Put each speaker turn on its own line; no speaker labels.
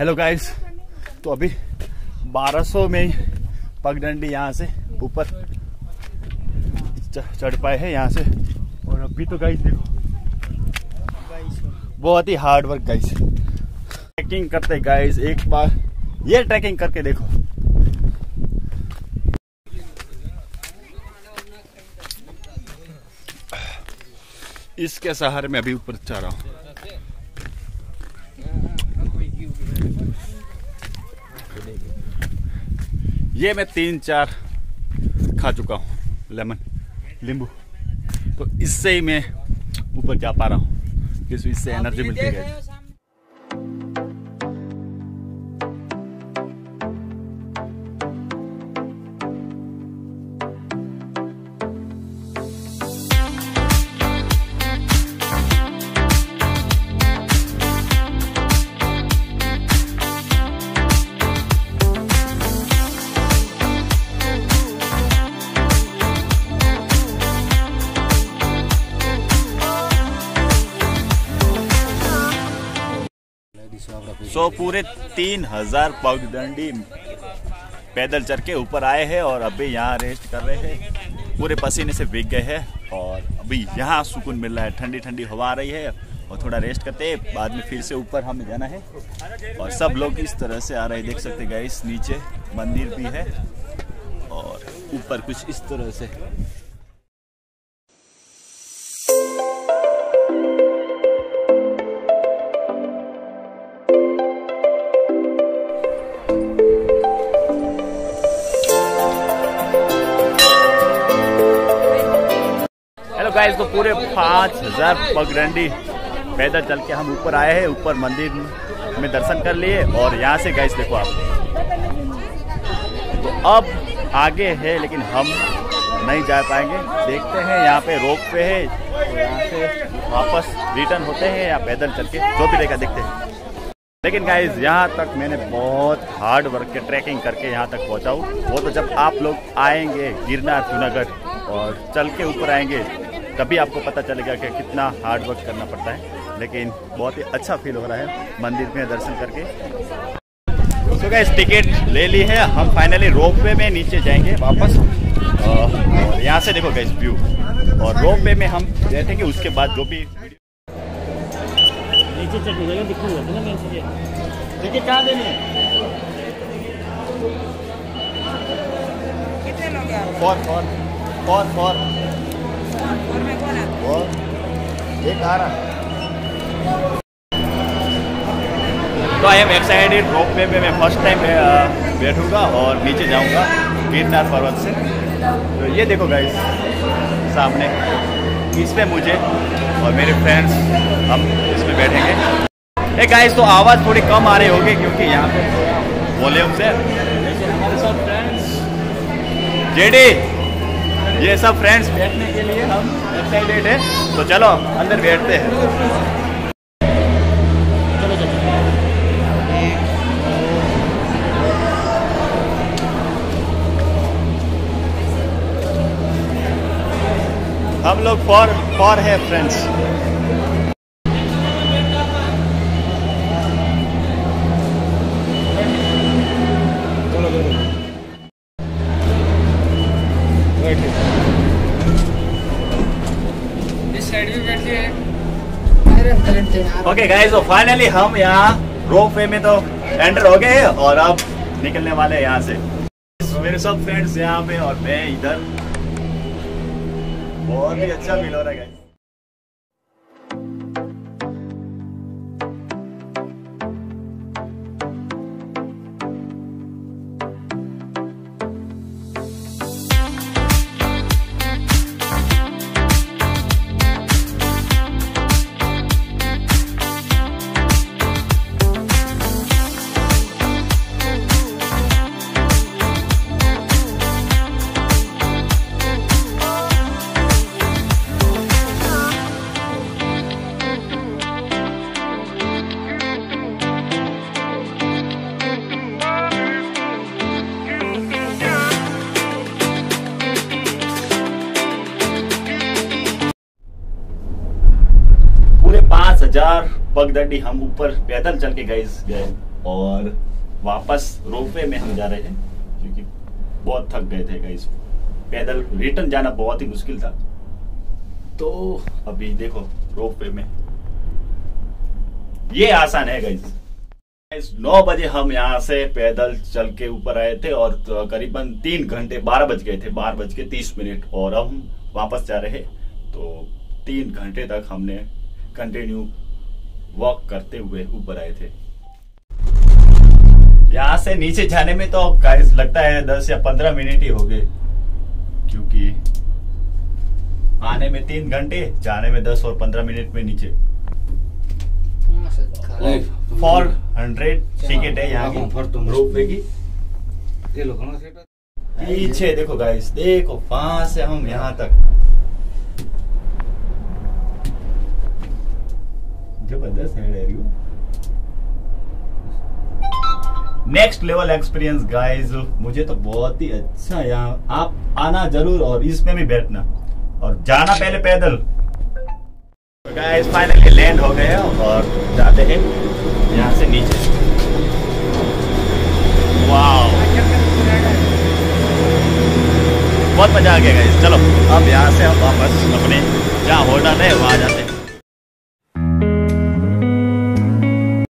Hello guys तो अभी 1200 में पगडंडी यहाँ से ऊपर चढ़ पाए हैं यहाँ से। और अभी तो गाइस देखो। बहुत ही हार्ड वर्क गाइस ट्रैकिंग करते गाइस एक बार ये ट्रैकिंग करके देखो। इसके सहारे में अभी ऊपर चढ़ रहा हूँ। ये मैं तीन चार खा चुका हूँ लेमन नींबू। तो इससे ही मैं ऊपर जा पा रहा हूँ जिस इससे एनर्जी मिलती है। सो पूरे तीन हज़ार पगडंडी पैदल चढ़ के ऊपर आए हैं और अभी यहाँ रेस्ट कर रहे हैं। पूरे पसीने से भीग गए हैं और अभी यहाँ सुकून मिल रहा है। ठंडी ठंडी हवा आ रही है और थोड़ा रेस्ट करते हैं। बाद में फिर से ऊपर हमें जाना है और सब लोग इस तरह से आ रहे हैं। देख सकते गाइस नीचे मंदिर भी है और ऊपर कुछ इस तरह से गाइस तो पूरे पाँच हज़ार पगडंडी। पैदल चल के हम ऊपर आए हैं, ऊपर मंदिर में दर्शन कर लिए और यहाँ से गाइस देखो आप। तो अब आगे है, लेकिन हम नहीं जा पाएँगे। देखते हैं यहाँ पे रोप पे है तो यहाँ से वापस रिटर्न होते हैं या पैदल चल के, जो भी रहेगा देखते हैं। लेकिन गाइज़ यहाँ तक मैंने बहुत हार्ड वर्क के ट्रैकिंग करके यहाँ तक पहुँचा हूँ। वो तो जब आप लोग आएँगे गिरनार, जूनागढ़ और चल के ऊपर आएँगे तभी आपको पता चलेगा कि कितना हार्ड वर्क करना पड़ता है। लेकिन बहुत ही अच्छा फील हो रहा है मंदिर में दर्शन करके। तो गाइस टिकट ले ली है। हम फाइनली रोप वे में नीचे जाएँगे वापस। और यहाँ से देखो गाइस व्यू और रोप वे में हम बैठेंगे उसके बाद जो भी
नीचे चेक जाएगा दिखने जाते ना मेन चीज़ें
टिकट कहाँ देनी
कितने लोग
फॉर फॉर फॉर फॉर एक आ रहा तो आई एम एक्साइटेड रोप वे में मैं फ़र्स्ट टाइम बैठूँगा और नीचे जाऊँगा गिरनार पर्वत से। तो ये देखो गाइस सामने। इसमें मुझे और मेरे फ्रेंड्स हम इसमें बैठेंगे। ए गाइस तो आवाज़ थोड़ी कम आ रही होगी क्योंकि यहाँ पे वॉल्यूम से जेडी ये सब फ्रेंड्स बैठने के लिए हम एक्साइटेड है। तो चलो, अंदर बैठते हैं। हम लोग फॉर फॉर है फ्रेंड्स ओके गाइस तो फाइनली हम यहाँ रोप वे में तो एंटर हो गए और अब निकलने वाले हैं यहाँ से। मेरे सब फ्रेंड्स यहाँ पे और मैं इधर। बहुत ही अच्छा फील हो रहा है पगडंडी हम ऊपर पैदल चल के गए गए। और वापस रोपवे में हम जा रहे हैं क्योंकि बहुत थक गए थे गाइस पैदल रिटर्न जाना बहुत ही मुश्किल था। तो अभी देखो रोपवे में। ये आसान है गाइस नौ बजे हम यहाँ से पैदल चल के ऊपर आए थे और तो करीबन तीन घंटे बारह बज गए थे बारह बज के तीस मिनट और हम वापस जा रहे। तो तीन घंटे तक हमने कंटिन्यू वॉक करते हुए ऊपर आए थे। यहाँ से नीचे जाने में तो गाइस लगता है दस या पंद्रह मिनट ही हो गए क्योंकि आने में तीन घंटे जाने में दस और पंद्रह मिनट में नीचे। फोर हंड्रेड टिकट है यहाँ की। रोपवे की।
खाना सेट
पीछे देखो गाइस देखो वहाँ से हम यहाँ तक। ज़बरदस्त है नेक्स्ट लेवल एक्सपीरियंस गाइस मुझे तो बहुत ही अच्छा यहाँ, आप आना ज़रूर और इसमें भी बैठना। और जाना पहले पैदल। गाइस फाइनली लैंड हो गए और जाते हैं यहाँ से नीचे। बहुत मज़ा आ गया गाइस चलो, अब यहाँ से हम वापस अपने जहाँ होटल है, वहाँ जाते हैं।